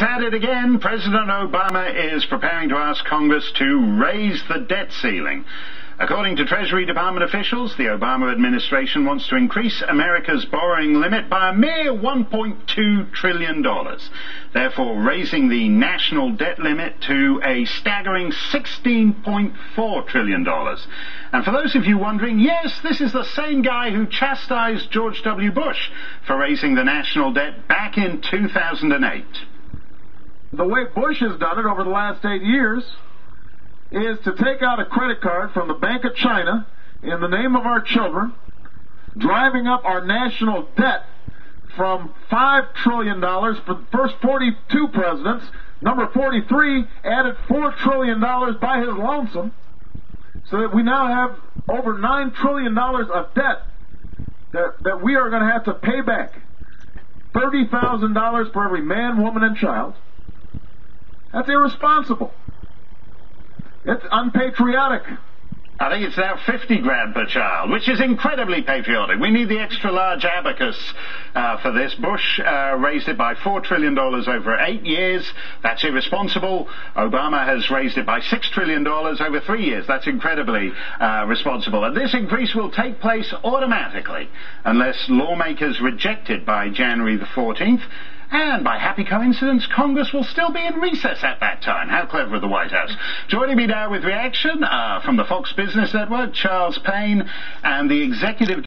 At it again, President Obama is preparing to ask Congress to raise the debt ceiling. According to Treasury Department officials, the Obama administration wants to increase America's borrowing limit by a mere $1.2 trillion, therefore raising the national debt limit to a staggering $16.4 trillion. And for those of you wondering, yes, this is the same guy who chastised George W. Bush for raising the national debt back in 2008. The way Bush has done it over the last eight years is to take out a credit card from the Bank of China in the name of our children, driving up our national debt from $5 trillion for the first 42 presidents. Number 43 added $4 trillion by his lonesome, so that we now have over $9 trillion of debt that, that we are going to have to pay back. $30,000 for every man, woman, and child. That's irresponsible. It's unpatriotic. I think it's now 50 grand per child, which is incredibly patriotic. We need the extra large abacus uh, for this. Bush uh, raised it by $4 trillion over eight years. That's irresponsible. Obama has raised it by $6 trillion over three years. That's incredibly uh, responsible. And this increase will take place automatically unless lawmakers reject it by January the 14th. And by happy coincidence, Congress will still be in recess at that time. How clever of the White House. Joining me now with reaction uh, from the Fox Business Network, Charles Payne, and the executive